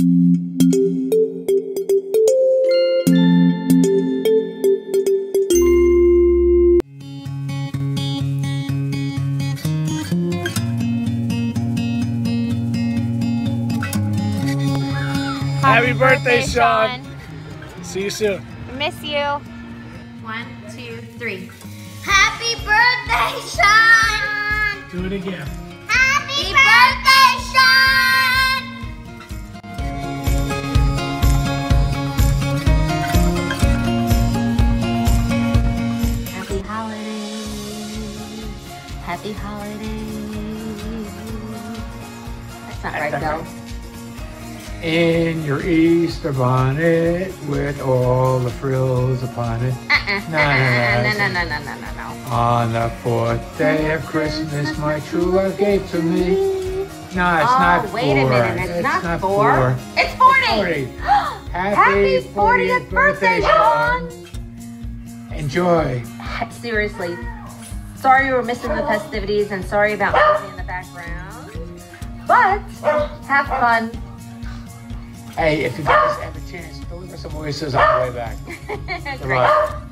Happy birthday, Sean. See you soon. Miss you. One, two, three. Happy birthday, Sean! Do it again. Happy holidays. That's not right, though. In your Easter bonnet with all the frills upon it. Uh-uh. uh-uh no, no, no, no, no, no, no, no. On the fourth day of Christmas, my true love gave to me. No, it's oh, not wait four. a minute. It's, it's not, not four. four. It's 40. 40. Happy, 40th birthday, Sean. Enjoy. Seriously. Sorry you were missing the festivities and sorry about in the background. But have fun. Hey, if you guys have a chance, deliver some oysters on the way back. Good Great. luck.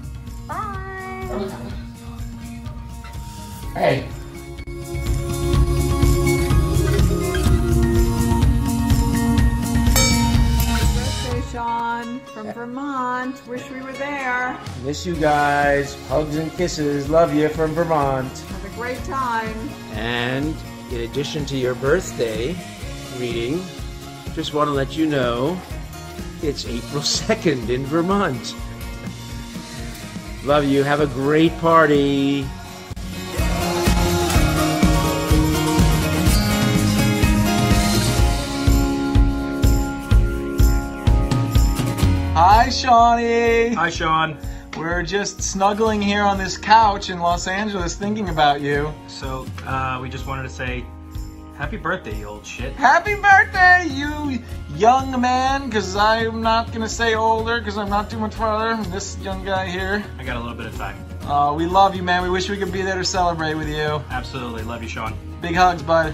Bye. Hey. Vermont. Wish we were there. Miss you guys. Hugs and kisses. Love you from Vermont. Have a great time. And in addition to your birthday greeting, just want to let you know it's April 2nd in Vermont. Love you. Have a great party. Hi, Shawnee. Hi, Sean. We're just snuggling here on this couch in Los Angeles thinking about you. So, uh, we just wanted to say happy birthday, you old shit. Happy birthday, you young man, because I'm not going to say older because I'm not too much farther. This young guy here. I got a little bit of time. Uh, we love you, man. We wish we could be there to celebrate with you. Absolutely. Love you, Sean. Big hugs, bud.